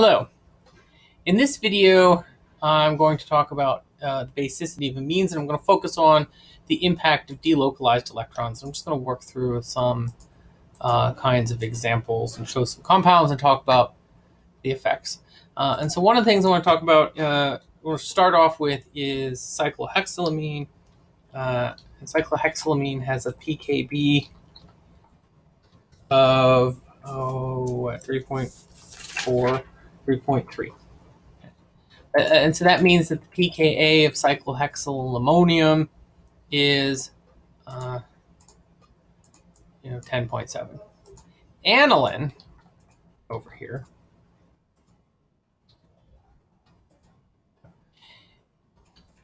Hello. In this video, I'm going to talk about uh, the basicity of amines, and I'm going to focus on the impact of delocalized electrons. I'm just going to work through some uh, kinds of examples and show some compounds and talk about the effects. Uh, and so one of the things I want to talk about, uh, we'll start off with is cyclohexylamine. Uh, and cyclohexylamine has a pKb of oh, 3.4 3.3. And so that means that the pKa of cyclohexyl ammonium is, uh, you know, 10.7. Aniline over here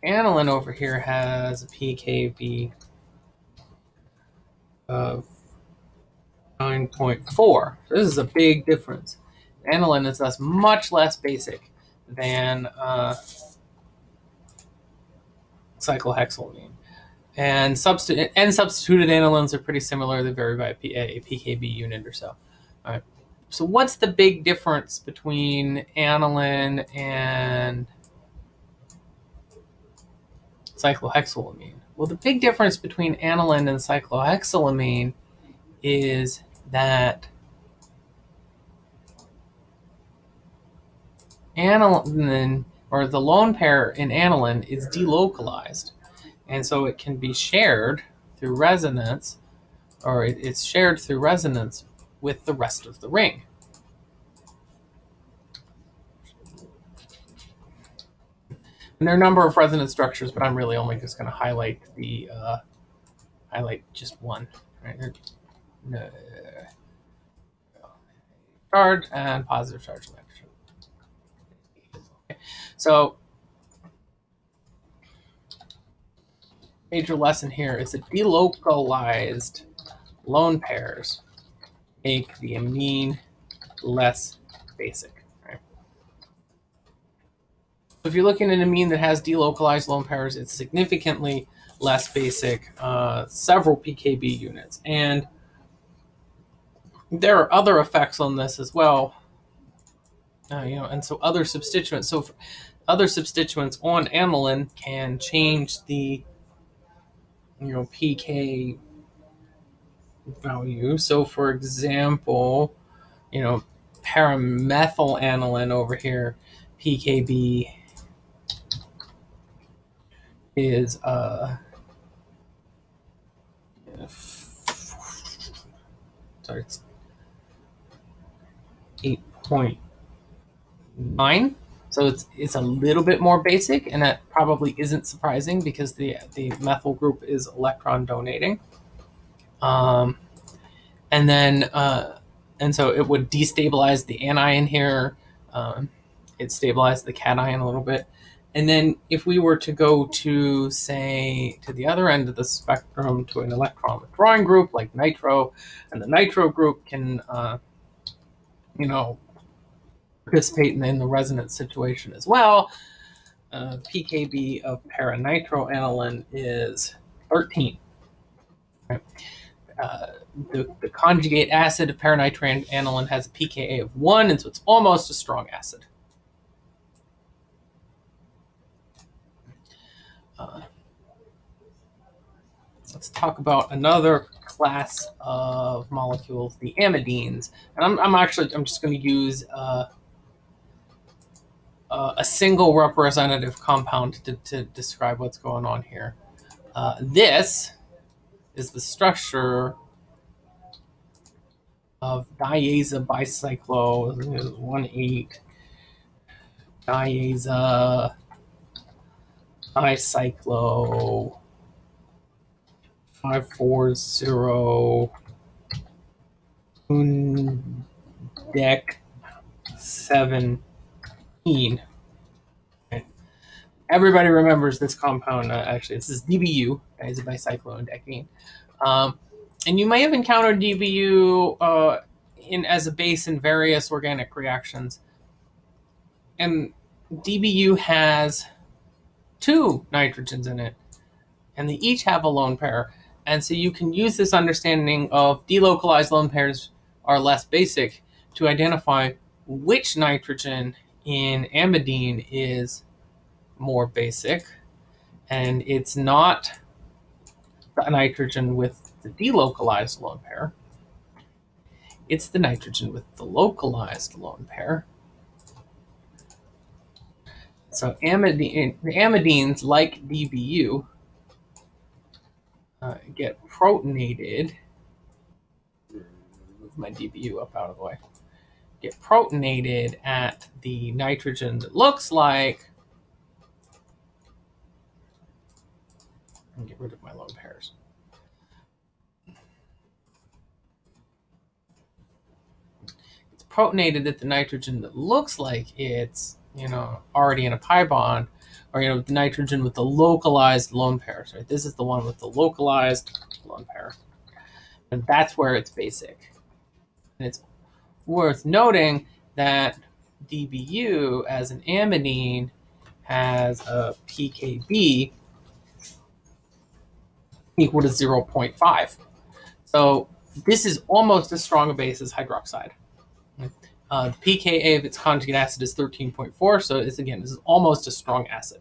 aniline over here has a pKb of 9.4. So this is a big difference aniline is thus much less basic than uh, cyclohexylamine. And, substi- and substituted anilines are pretty similar. They vary by a pKb unit or so. All right. So what's the big difference between aniline and cyclohexylamine? Well, the big difference between aniline and cyclohexylamine is that aniline or the lone pair in aniline is delocalized. And so it can be shared through resonance, or it, it's shared through resonance with the rest of the ring. And there are a number of resonance structures, but I'm really only just going to highlight the uh, highlight just one. Right? Uh, charge and positive charge so major lesson here is that delocalized lone pairs make the amine less basic. Right? So if you're looking at an amine that has delocalized lone pairs, it's significantly less basic, uh, several pkb units. And there are other effects on this as well. Uh, you know, and so other substituents. So other substituents on aniline can change the you know pK value. So for example, you know, paramethyl aniline over here, pKb is uh sorry, it's eight point nine. So it's it's a little bit more basic, and that probably isn't surprising because the the methyl group is electron donating. Um, and then uh, and so it would destabilize the anion here. Um, it stabilized the cation a little bit. And then if we were to go to say to the other end of the spectrum to an electron withdrawing group like nitro, and the nitro group can uh, you know participate in, in the resonance situation as well. Uh, pKb of paranitroaniline is 13. Right. Uh, the, the, conjugate acid of paranitroaniline has a pKa of 1, and so it's almost a strong acid. Uh, let's talk about another class of molecules, the amidines. And I'm, I'm actually, I'm just going to use uh, uh, a single representative compound to, to, describe what's going on here. Uh, this is the structure of diaza bicyclo 1,8 diaza bicyclo 540 deck 7 Everybody remembers this compound. Uh, actually, this is DBU, diazabicycloundecane. Um, and you may have encountered DBU uh, in as a base in various organic reactions. And DBU has two nitrogens in it, and they each have a lone pair. And so you can use this understanding of delocalized lone pairs are less basic to identify which nitrogen in amidine is more basic, and it's not the nitrogen with the delocalized lone pair. It's the nitrogen with the localized lone pair. So amidine, amidines, like DBU, uh, get protonated. Move my DBU up out of the way. Get protonated at the nitrogen that looks like. And get rid of my lone pairs. It's protonated at the nitrogen that looks like it's you know already in a pi bond, or you know the nitrogen with the localized lone pairs. Right, this is the one with the localized lone pair, and that's where it's basic. And it's worth noting that DBU as an amidine has a pKb equal to 0.5. So this is almost as strong a base as hydroxide. Uh, the pKa of its conjugate acid is 13.4, so it's again, this is almost a strong acid.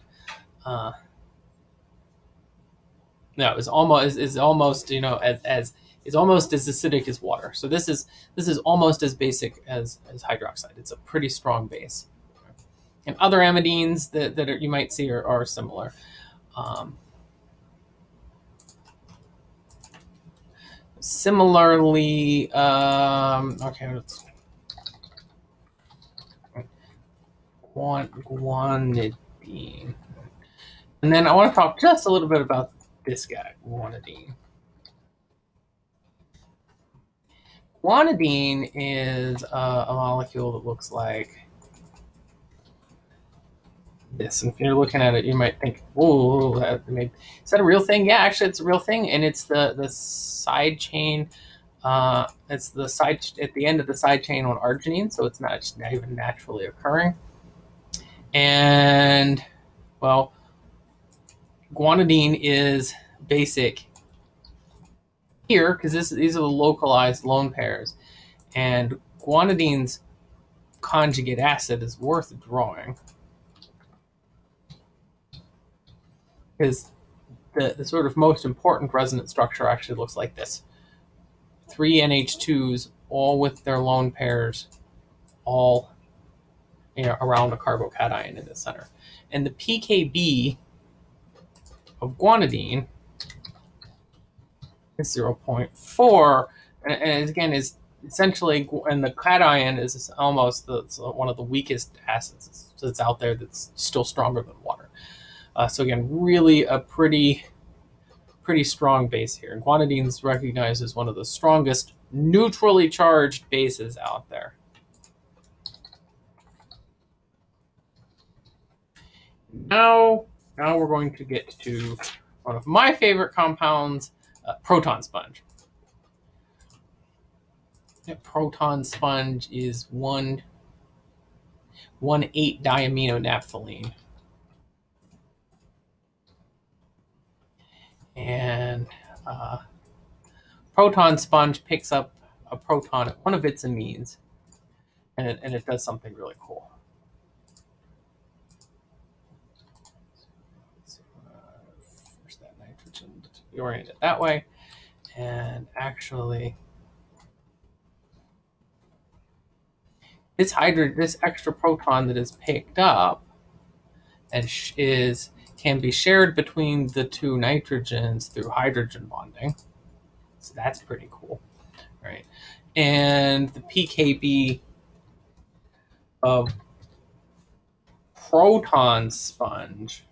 Uh, no, it's almost is almost you know as as is almost as acidic as water. So this is this is almost as basic as as hydroxide. It's a pretty strong base. And other amidines that, that are, you might see are, are similar. Um, similarly, um, okay, let's guanidine. And then I want to talk just a little bit about this guy, guanidine. Guanidine is a molecule that looks like this. And if you're looking at it, you might think, "Oh, is that a real thing?" Yeah, actually, it's a real thing, and it's the the side chain. Uh, it's the side at the end of the side chain on arginine, so it's not, not even naturally occurring. And well, guanidine is basic here because these are the localized lone pairs, and guanidine's conjugate acid is worth drawing because the, the sort of most important resonance structure actually looks like this. Three NH2s, all with their lone pairs, all you know, around a carbocation in the center. And the pKb of guanidine is 0.4, and, and again is essentially, and the cation is almost the, one of the weakest acids that's out there that's still stronger than water. Uh, so again, really a pretty, pretty strong base here. And is recognized as one of the strongest neutrally charged bases out there. Now, now we're going to get to one of my favorite compounds, uh, proton sponge. Yeah, proton sponge is one, one eight diamino naphthalene. And uh, proton sponge picks up a proton at one of its amines, and it, and it does something really cool. Force that nitrogen to orient it that way, and actually. This hydro, this extra proton that is picked up, and is can be shared between the two nitrogens through hydrogen bonding. So that's pretty cool, right? And the pKb of proton sponge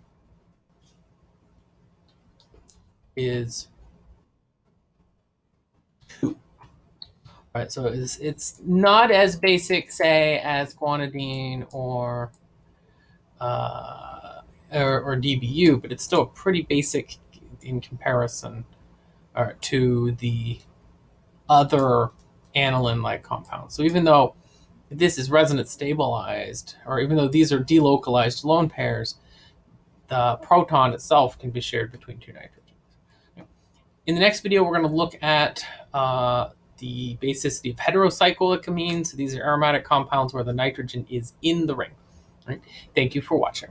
is two. Right, so it's it's not as basic, say, as guanidine or uh, or, or DBU, but it's still pretty basic in comparison uh, to the other aniline-like compounds. So even though this is resonance stabilized, or even though these are delocalized lone pairs, the proton itself can be shared between two nitrogens. In the next video, we're going to look at uh, the basicity of heterocyclic amines. These are aromatic compounds where the nitrogen is in the ring. Right? Thank you for watching.